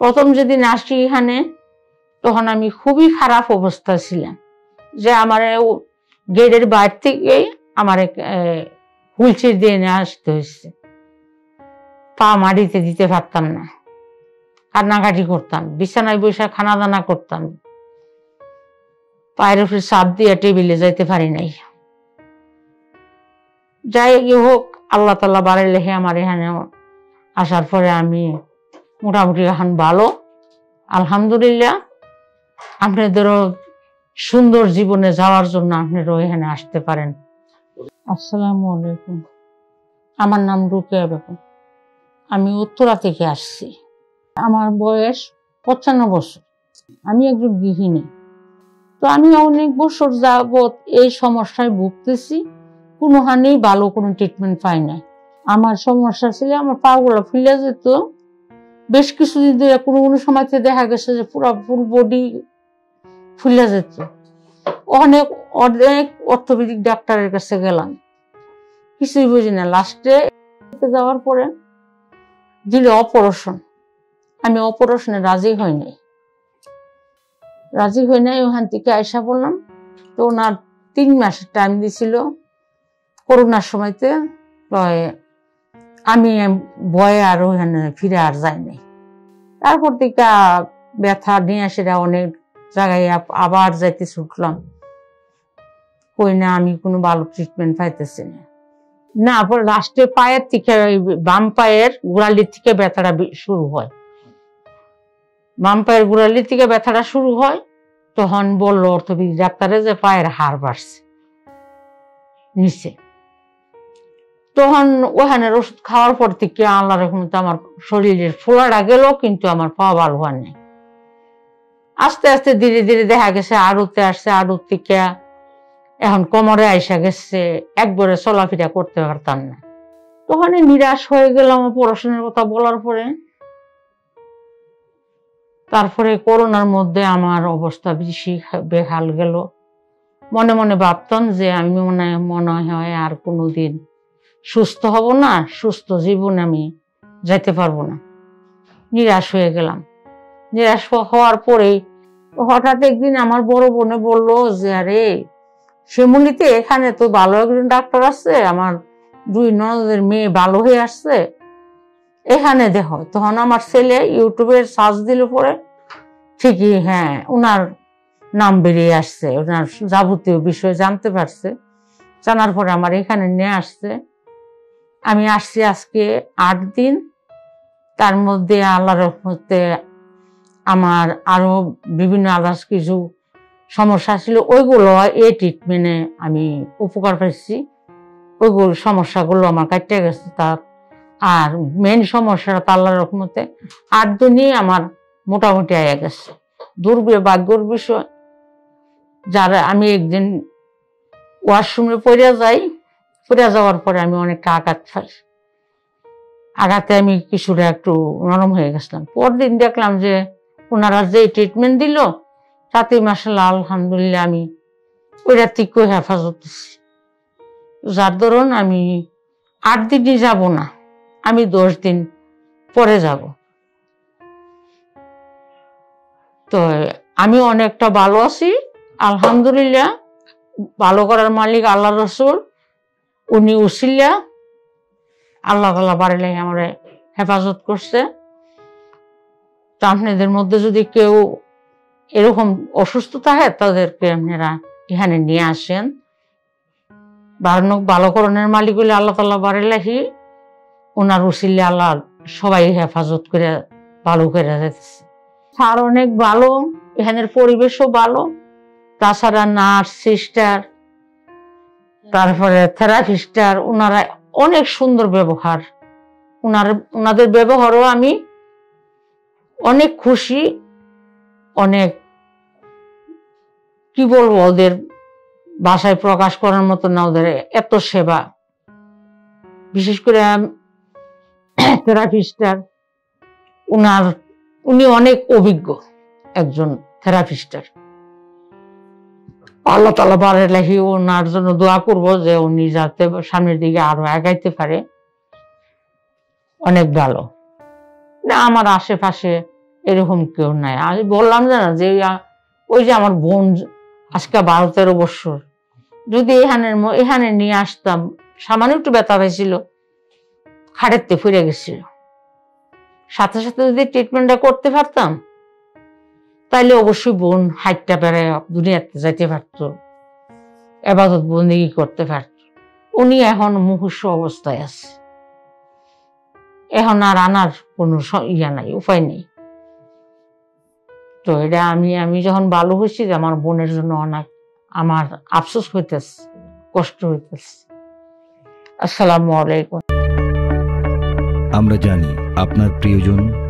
প্রথম যেদিন আসি এখানে, তখন আমি খুবই খারাপ অবস্থা ছিলাম যে আমার গেটের বাইর থেকে আমার হুইল চেয়ার দিয়ে নিয়ে আসতে হয়েছে। পা মাটিতে দিতে পারতাম না। কান্নাকাটি করতাম, বিছানায় বসে খানা দানা করতাম। পায়ের উপরে চাপ দিয়ে টেবিলে যাইতে পারি নাই। যাই হোক, আল্লাহ তাল্লাহ বাড়ি লেখে আমার এখানে আসার পরে আমি মোটামুটি এখন ভালো। আলহামদুলিল্লাহ, আপনাদেরও সুন্দর জীবনে যাওয়ার জন্য আপনারাও এখানে আসতে পারেন। আসসালামু আলাইকুম। আমার নাম রুকিয়া বেগম। আমি উত্তরা থেকে আসছি। আমার বয়স পঞ্চান্ন বছর। আমি একজন গৃহিণী। তো আমি অনেক বছর যাবৎ এই সমস্যায় ভুগতেছি। কোনো কোনোখানেই ভালো কোনো ট্রিটমেন্ট পাই নাই। আমার সমস্যা ছিল, আমার পাগুলো ফুলে যেত। বেশ কিছুদিন ধরে কোনো কোনো সময়তে দেখা গেছে যে পুরো ফুল বডি ফুলে যেত অনেক অনেক অর্থোপেডিক ডাক্তারের কাছে গেলাম। কিছুই বুঝি না। লাস্টে যাওয়ার পরে দিল অপারেশন আমি অপারেশনে রাজি হই নাই। রাজি হই নাই, ওখান থেকে আয়সা বললাম তো ওনার তিন মাসের টাইম দিছিল। করোনার সময়তে আমি ভয়ে আর ওখানে ফিরে আর যাই নাই তারপর থেকে ব্যথা, নিয়ে সেটা অনেক জায়গায় আবার যাইতে ছুটলাম কই না, আমি কোনো ভালো ট্রিটমেন্ট পাইতেছি না। না পরে লাস্টে পায়ের থেকে বাম পায়ের গোড়ালির থেকে ব্যথাটা শুরু হয়। বাম পায়ের গোড়ালির থেকে ব্যথাটা শুরু হয়, তখন বলল অর্থোপেডিক ডাক্তারে যে পায়ের হাড় বাড়ছে, নিচে। তখন ওখানের ওষুধ খাওয়ার পর থেকে আল্লাহ রহমতে আমার শরীরের ফোলাটা গেল, কিন্তু আমার পা ভালো হয় নাই আস্তে আস্তে ধীরে ধীরে দেখা গেছে আড়ুতে আসছে আড়ুর থেকে এখন কোমরে আইসা গেছে, একবারে চলাফেরা করতে পারতাম না। তখন নিরাশ হয়ে গেলাম পড়াশোনার কথা বলার পরে। তারপরে করোনার মধ্যে আমার অবস্থা বেশি বেহাল গেল। মনে মনে ভাবতাম যে আমি মনে মনে হয় আর কোনোদিন সুস্থ হব না, সুস্থ জীবন আমি যেতে পারব না। নিরাশ হয়ে গেলাম। নিরাশ হওয়ার পরেই হঠাৎ একদিন আমার বড় বোনে বলল যে, আরে, শিমুলিতে এখানে তো ভালো একজন ডাক্তার আছে, আমার দুই ননদের মেয়ে ভালো হয়ে আসছে। এখানে দেখো। তখন আমার ছেলে ইউটিউবের সার্চ দিল পরে ঠিকই হ্যাঁ ওনার নাম বেরিয়ে আসছে ওনার যাবতীয় বিষয় জানতে পারছে। জানার পরে আমার এখানে নিয়ে আসছে। আমি আসছি আজকে আট দিন। তার মধ্যে আল্লাহ রহমতে আমার আরও বিভিন্ন আদার্স কিছু সমস্যা ছিল, ওইগুলো এই ট্রিটমেন্টে আমি উপকার পাইছি ওইগুলো সমস্যাগুলো আমার কাটতে গেছে তার। আর মেন সমস্যাটা তো আল্লাহ রহমতে আট দিনই আমার মোটামুটি আয়া গেছে। দুর্ভাগ্যর বিষয় যারা আমি একদিন ওয়াশরুমে পড়ে যাই পড়ে যাওয়ার পরে আমি অনেকটা আঘাত আঘাতে আমি কিছুটা একটু নরম হয়ে গেছিলাম। পরদিন দেখলাম যে ওনারা যে ট্রিটমেন্ট দিল, তাতে মাসাল্লাহ আলহামদুলিল্লাহ আমি ওইটা থেকে হেফাজত দিচ্ছি যার ধরুন আমি আট দিনই যাব না, আমি দশ দিন পরে যাব। তো আমি অনেকটা ভালো আছি, আলহামদুলিল্লাহ, ভালো করার মালিক আল্লাহ রসুল। উনি উসিল্লা আল্লাহ তাল্লাহ বাড়িলে আমার হেফাজত করছে। তো আপনাদের মধ্যে যদি কেউ এরকম অসুস্থ থাকে, তাদেরকে আপনারা এখানে নিয়ে আসেন। ভালোকরণের মালিক হলে আল্লাহ তাল্লাহ বাড়িলাহি ওনার উসিল্লা আল্লাহ সবাই হেফাজত করে, ভালো করে যাচ্ছে স্যার অনেক ভালো, এখানের পরিবেশও ভালো। তাছাড়া নার্স, সিস্টার তারপরে থেরাপিস্টার ওনারা অনেক সুন্দর ব্যবহার। ওনার ওনাদের ব্যবহারও আমি অনেক খুশি, অনেক কি বলব, ওদের বাসায় প্রকাশ করার মতো না, ওদের এত সেবা। বিশেষ করে থেরাপিস্টার, উনার, উনি অনেক অভিজ্ঞ একজন থেরাপিস্টার। আল্লাহ তালা বারে লেখি ওনার জন্য দোয়া করব যে উনি যাতে সামনের দিকে আরও আগাইতে পারে। অনেক ভালো। না, আমার আশেপাশে এরকম কেউ নাই। আমি বললাম যে না, যে ওই যে আমার বোন আজকে বারো তেরো বছর। যদি এখানের এখানে নিয়ে আসতাম, সামান্য একটু ব্যথা পাইছিল খাটেতে ফিরে গেছিল। সাথে সাথে যদি ট্রিটমেন্টটা করতে পারতাম তাইলে অবশ্যই বোন হাইটটা বেড়ায় দুনিয়াতে যাইতে পারতো। এবাদত বন্দিগি করতে পারত। উনি এখন মুহূর্ষ অবস্থায় আছে। এখন আর আনার কোনো ইয়া নাই, উপায় নেই। তো এটা আমি আমি যখন ভালো হয়েছি যে আমার বোনের জন্য অনেক আমার আফসোস হইতেছে, কষ্ট হইতেছে। আসসালামু আলাইকুম। আমরা জানি আপনার প্রিয়জন